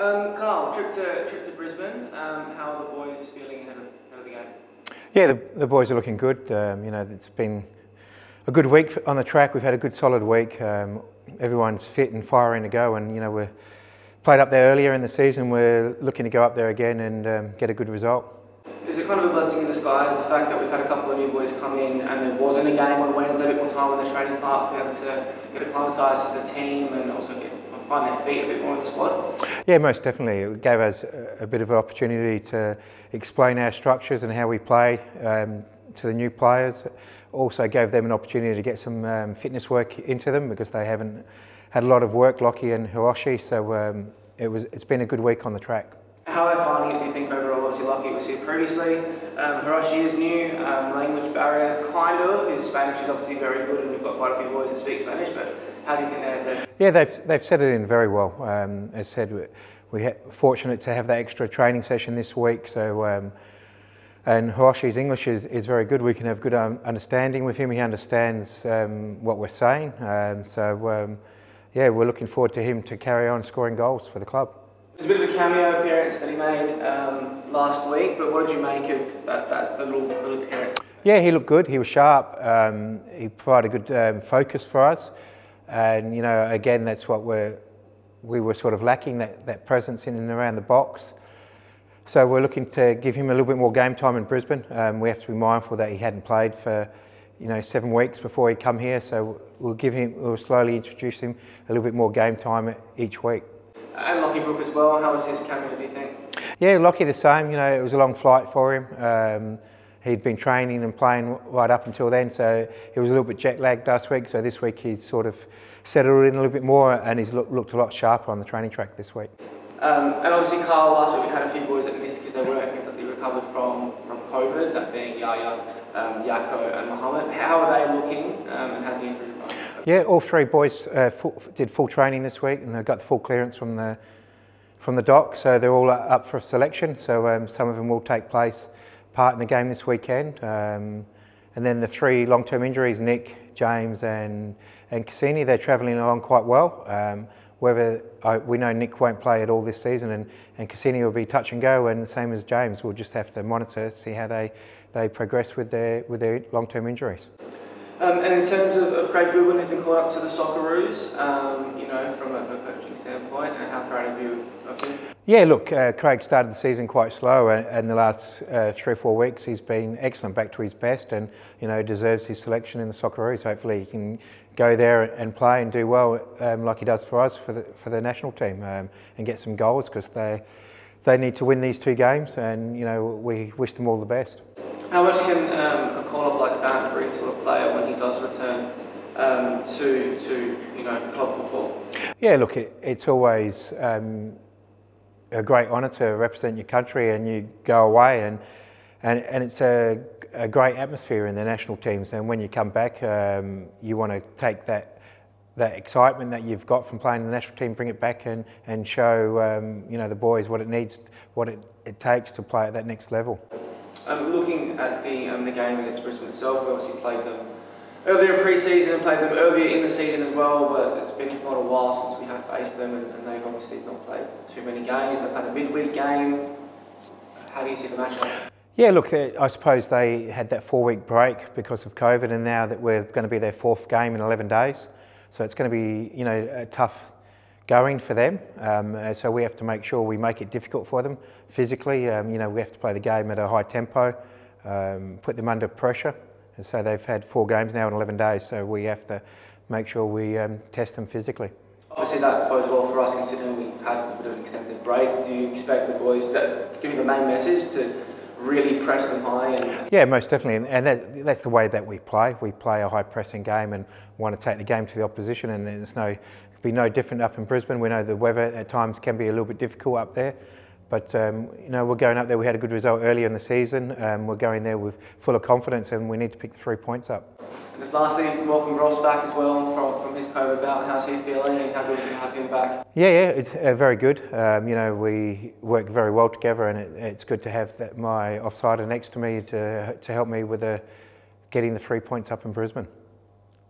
Um, Carl, trip to trip to Brisbane. Um, how are the boys feeling ahead of, ahead of the game? Yeah, the, the boys are looking good. Um, you know, it's been a good week on the track. We've had a good solid week. Um, everyone's fit and firing to go, and you know we're played up there earlier in the season. We're looking to go up there again and um, get a good result. Is it kind of a blessing in disguise the fact that we've had a couple of new boys come in and there wasn't a game on Wednesday, a bit more time in the training park, be able to get acclimatised to the team and also get find their feet a bit more in the squad? Yeah, most definitely. It gave us a bit of an opportunity to explain our structures and how we play um, to the new players. Also gave them an opportunity to get some um, fitness work into them because they haven't had a lot of work, Lockie and Hiroshi. So um, it was, it's been a good week on the track. How finding it, do you think, overall? Obviously, Lockie was here previously. Um, Hiroshi is new, um, language barrier, kind of. His Spanish is obviously very good, and we've got quite a few boys that speak Spanish, but how do you think they're... Yeah, they've, they've set it in very well. Um, as said, we're fortunate to have that extra training session this week, so... Um, and Hiroshi's English is, is very good. We can have good um, understanding with him. He understands um, what we're saying. Um, so, um, yeah, we're looking forward to him to carry on scoring goals for the club. There's a bit of a cameo appearance that he made um, last week, but what did you make of that, that little, little appearance? Yeah, he looked good. He was sharp. Um, he provided a good um, focus for us, and you know, again, that's what we're we were sort of lacking that, that presence in and around the box. So we're looking to give him a little bit more game time in Brisbane. Um, we have to be mindful that he hadn't played for you know seven weeks before he come here. So we'll give him, we'll slowly introduce him a little bit more game time each week. And Lockie Brook as well, how was his cameo, do you think? Yeah, Lockie the same, you know, it was a long flight for him. Um, he'd been training and playing right up until then, so he was a little bit jet lagged last week, so this week he's sort of settled in a little bit more and he's look, looked a lot sharper on the training track this week. Um, and obviously, Carl, last week we had a few boys that missed because they weren't completely recovered from, from COVID, that being Yaya, um, Yako, and Mohammed. How are they looking um, and how's the injury gone? Yeah, all three boys uh, full, did full training this week and they got the full clearance from the from the dock, so they're all up for selection. So um, some of them will take place part in the game this weekend. Um, and then the three long-term injuries, Nick, James, and and Kusini, they're travelling along quite well. Um, whether uh, we know Nick won't play at all this season, and and Kusini will be touch and go, and the same as James. We'll just have to monitor, see how they they progress with their with their long-term injuries. Um, and in terms of, of, Craig Goodwin, who's been called up to the Socceroos, um, you know, from a, a, coaching standpoint, and how proud of you of him? Yeah, look, uh, Craig started the season quite slow, and, and the last uh, three or four weeks he's been excellent, back to his best, and you know deserves his selection in the Socceroos. Hopefully, he can go there and play and do well um, like he does for us for the for the national team, um, and get some goals because they they need to win these two games, and you know we wish them all the best. How much can um, a call-up like that bring to a player when he does return um, to, to you know, club football? Yeah, look, it, it's always um, a great honour to represent your country and you go away and, and, and it's a, a great atmosphere in the national teams and when you come back um, you want to take that that excitement that you've got from playing the national team, bring it back and, and show um, you know the boys what it needs, what it, it takes to play at that next level. Um, looking at the um, the game against Brisbane itself, we obviously played them earlier in pre-season and played them earlier in the season as well, but it's been quite a while since we have faced them and, and they've obviously not played too many games. They've had a midweek game. How do you see the matchup? Yeah, look, I suppose they had that four-week break because of COVID and now that we're going to be their fourth game in 11 days. So it's going to be, you know, a tough going for them. Um, uh, so we have to make sure we make it difficult for them physically. Um, you know, we have to play the game at a high tempo, um, put them under pressure. And so they've had four games now in 11 days, so we have to make sure we um, test them physically. Obviously that bodes well for us considering we've had a bit of an extended break. Do you expect the boys to give you the main message to really press them high? And yeah, most definitely, and that, that's the way that we play. We play a high pressing game and want to take the game to the opposition, and there's no be no different up in Brisbane. We know the weather at times can be a little bit difficult up there. But um, you know, we're going up there. We had a good result earlier in the season. Um, we're going there with full of confidence, and we need to pick the three points up. And just lastly, welcome Ross back as well from, from his COVID bout. How's he feeling? And how good is to have him back? Yeah, yeah, it's uh, very good. Um, you know, we work very well together, and it, it's good to have that, my offsider next to me to to help me with the, getting the three points up in Brisbane.